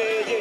Yeah. again.